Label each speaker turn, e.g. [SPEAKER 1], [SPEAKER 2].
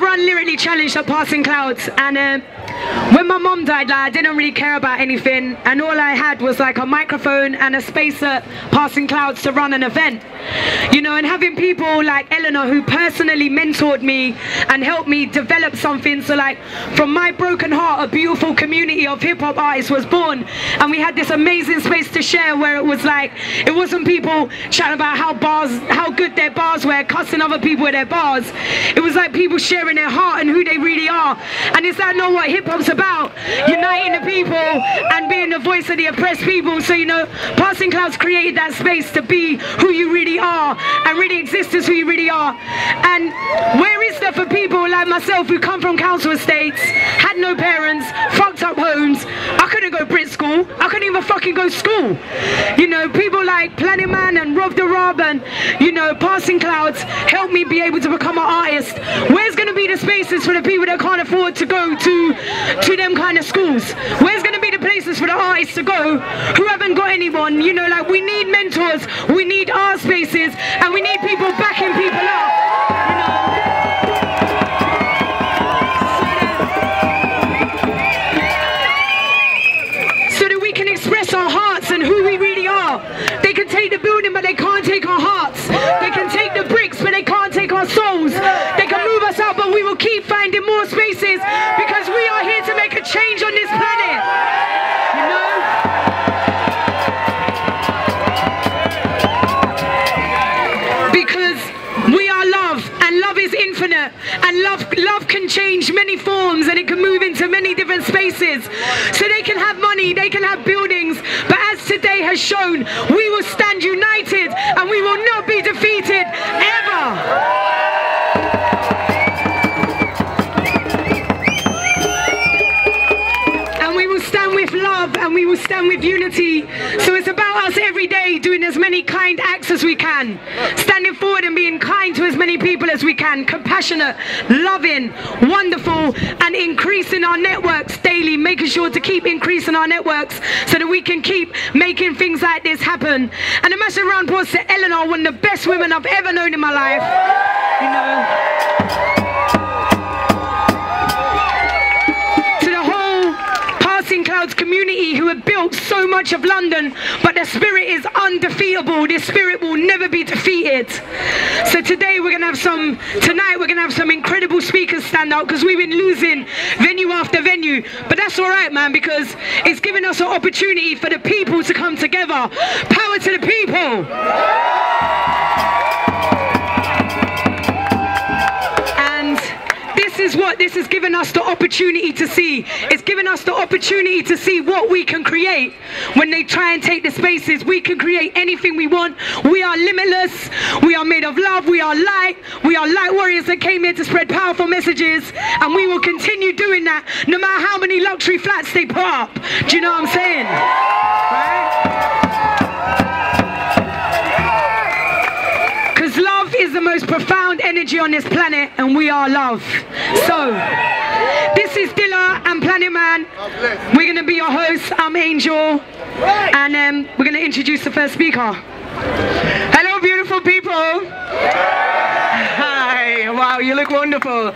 [SPEAKER 1] Run lyrically challenged at Passing Clouds, and uh, when my mom died, like, I didn't really care about anything, and all I had was like a microphone and a space at Passing Clouds to run an event. You know, and having people like Eleanor who personally mentored me and helped me develop something. So, like, from my broken heart, a beautiful community of hip hop artists was born, and we had this amazing space to share where it was like, it wasn't people chatting about how bars, how good their bars were, cussing other people with their bars. It was like people sharing their heart and who they really are. And is that not what hip hop's about? Uniting the people and being the voice of the oppressed people. So, you know, Passing Clouds created that space to be who you really are and really exist as who you really are. And where is there for people like myself who come from council estates, had no parents, fucked up homes? I couldn't go Brit school. I couldn't even fucking go to school. You know, people like Planet Man and Rob the Rob and, you know, Passing Clouds helped me be able to become an artist. Where's going to be the spaces for the people that can't afford to go to, to them kind of schools? Where's going to be the places for the artists to go who haven't got anyone? You know, like we need mentors, we need art spaces, and we need people take our hearts. They can take the bricks, but they can't take our souls. They can move us out, but we will keep finding more spaces because we are here to make a change on this planet. You know? because we are love and love is infinite and love love can change many forms and it can move into many different spaces so they can have money they can have buildings but as today has shown we will stand united stand with unity. So it's about us every day doing as many kind acts as we can, standing forward and being kind to as many people as we can, compassionate, loving, wonderful, and increasing our networks daily, making sure to keep increasing our networks so that we can keep making things like this happen. And a massive round of applause to Eleanor, one of the best women I've ever known in my life. You know. Built so much of London, but their spirit is undefeatable. Their spirit will never be defeated. So today we're gonna have some, tonight we're gonna have some incredible speakers stand out because we've been losing venue after venue. But that's all right, man, because it's giving us an opportunity for the people to come together. Power to the people. This has given us the opportunity to see. It's given us the opportunity to see what we can create. When they try and take the spaces, we can create anything we want. We are limitless. We are made of love. We are light. We are light warriors that came here to spread powerful messages. And we will continue doing that no matter how many luxury flats they put up. Do you know what I'm saying? Most profound energy on this planet, and we are love. So, this is Dilla and Planet Man. We're going to be your hosts. I'm Angel. And um, we're going to introduce the first speaker. Hello, beautiful people. Hi. Wow, you look wonderful.